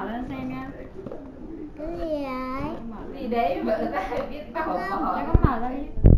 mở lên xem nha. Cái gì vậy cái gì đấy vợ ta biết bảo mở cho có mở ra đi.